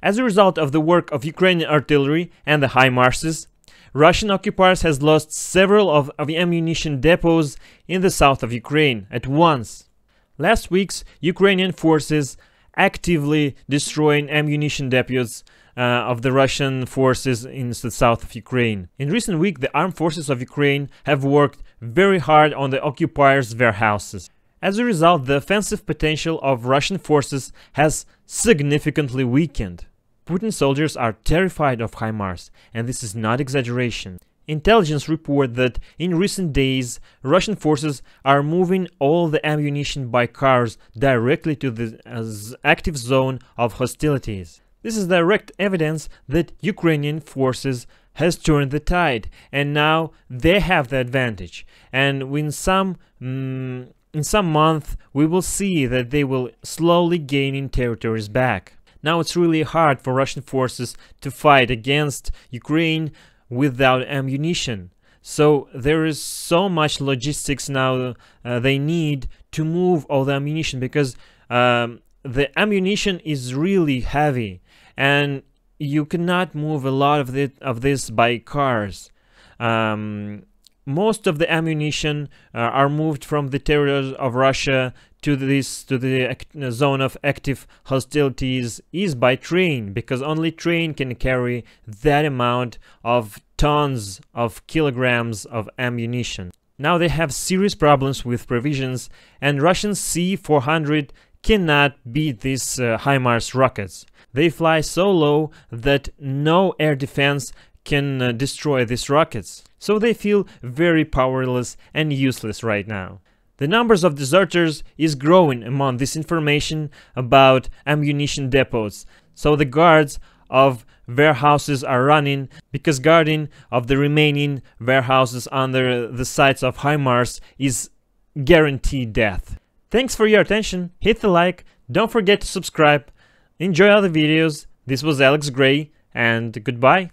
As a result of the work of Ukrainian artillery and the HIMARSes, Russian occupiers has lost several of, of the ammunition depots in the south of Ukraine at once. Last week's Ukrainian forces actively destroying ammunition depots uh, of the Russian forces in the south of Ukraine. In recent week, the armed forces of Ukraine have worked very hard on the occupiers' warehouses. As a result, the offensive potential of Russian forces has significantly weakened. Putin soldiers are terrified of HIMARS, and this is not exaggeration. Intelligence report that in recent days Russian forces are moving all the ammunition by cars directly to the uh, active zone of hostilities. This is direct evidence that Ukrainian forces has turned the tide and now they have the advantage and in some mm, in some month we will see that they will slowly gaining territories back now it's really hard for Russian forces to fight against Ukraine without ammunition. So there is so much logistics now uh, they need to move all the ammunition because um, the ammunition is really heavy and you cannot move a lot of, it, of this by cars. Um, most of the ammunition uh, are moved from the territories of Russia to this to the zone of active hostilities is by train because only train can carry that amount of tons of kilograms of ammunition. Now they have serious problems with provisions and Russian S-400 cannot beat these uh, HIMARS rockets. They fly so low that no air defense can uh, destroy these rockets. So they feel very powerless and useless right now. The numbers of deserters is growing among this information about ammunition depots. So the guards of warehouses are running because guarding of the remaining warehouses under the sights of HIMARS is guaranteed death. Thanks for your attention, hit the like, don't forget to subscribe, enjoy other videos, this was Alex Grey, and goodbye.